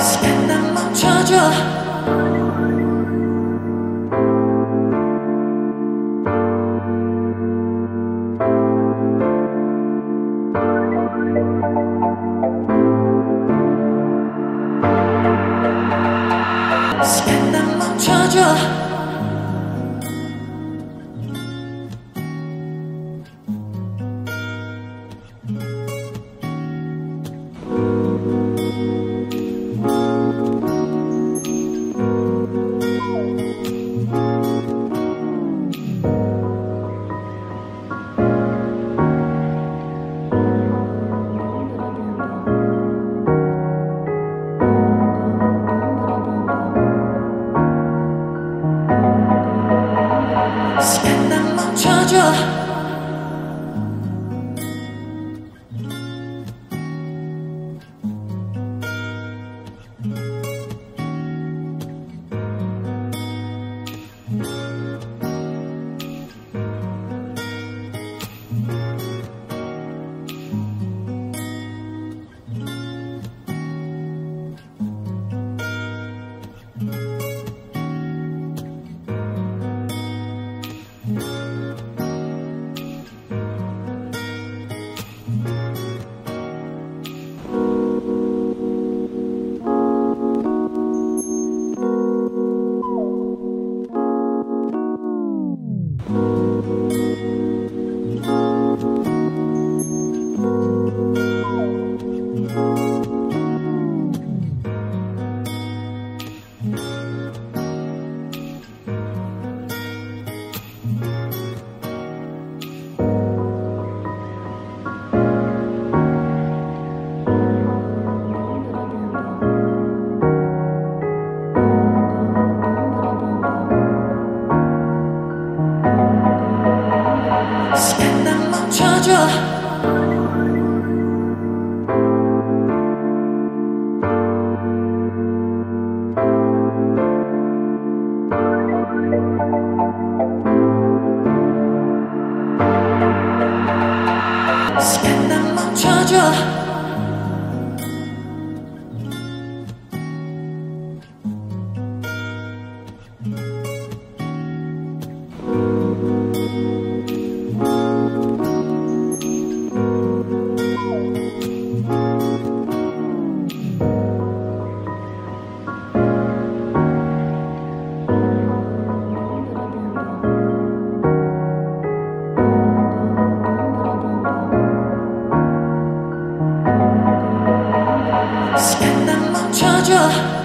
시간 난 멈춰줘 시간 난 멈춰줘 시간 난 멈춰줘 charger